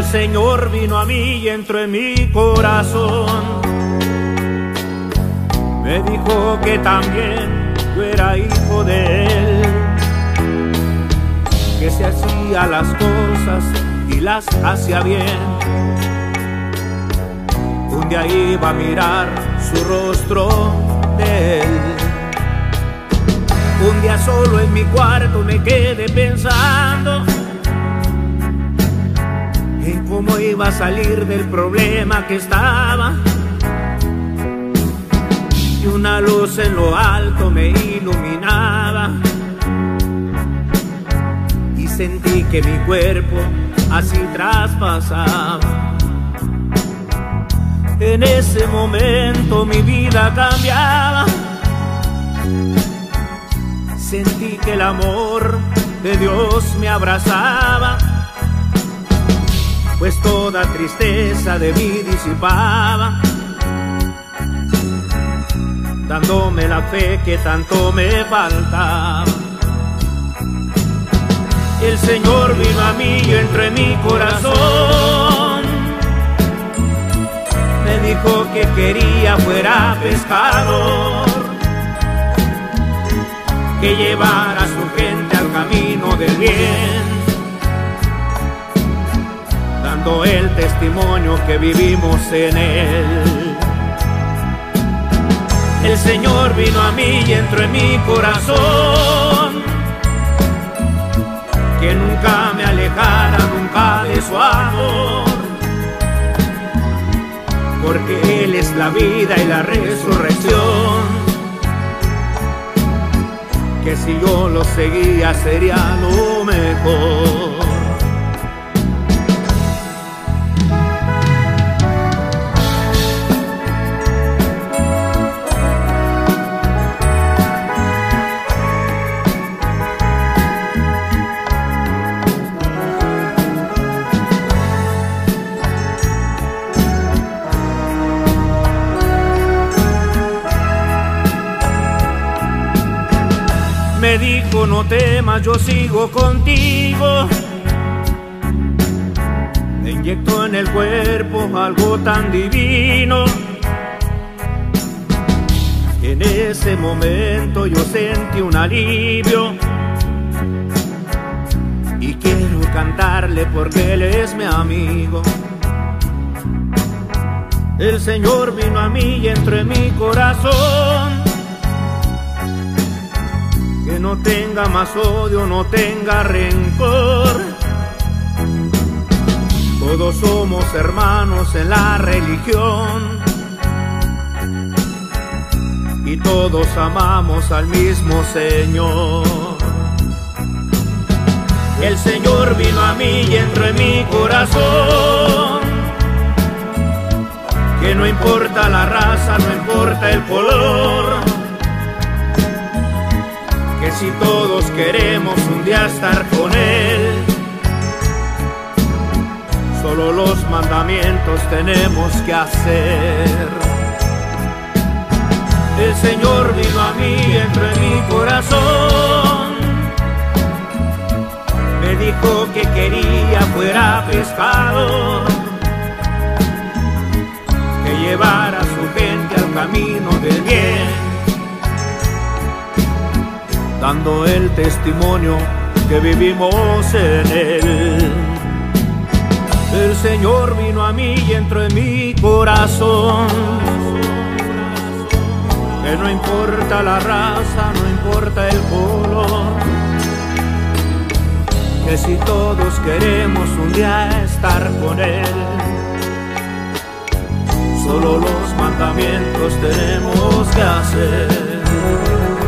Señor vino a mí y entró en mi corazón. Me dijo que también yo era hijo de Él, que se hacía las cosas y las hacía bien. Un día iba a mirar su rostro de Él. Un día solo en mi cuarto me quedé pensando en cómo iba a salir del problema que estaba. Y una luz en lo alto me iluminaba. Y sentí que mi cuerpo así traspasaba. En ese momento mi vida cambiaba. Sentí que el amor de Dios me abrazaba pues toda tristeza de mí disipaba, dándome la fe que tanto me faltaba. El Señor vino a mí y entró en mi corazón. Me dijo que quería fuera pescador, que llevara a su gente al camino del bien el testimonio que vivimos en Él. El Señor vino a mí y entró en mi corazón, que nunca me alejara nunca de su amor, porque Él es la vida y la resurrección, que si yo lo seguía sería lo mejor. Me dijo no temas, yo sigo contigo. Me inyectó en el cuerpo algo tan divino. En ese momento yo sentí un alivio. Y quiero cantarle porque Él es mi amigo. El Señor vino a mí y entró en mi corazón no tenga más odio, no tenga rencor. Todos somos hermanos en la religión y todos amamos al mismo Señor. El Señor vino a mí y entró en mi corazón. Que no importa la raza, no importa el color si todos queremos un día estar con Él. Solo los mandamientos tenemos que hacer. El Señor vino a mí, entró en mi corazón. Me dijo que quería fuera pescado, que llevara a su gente al camino del bien dando el testimonio que vivimos en Él. El Señor vino a mí y entró en mi corazón. Que no importa la raza, no importa el color. Que si todos queremos un día estar con Él, solo los mandamientos tenemos que hacer.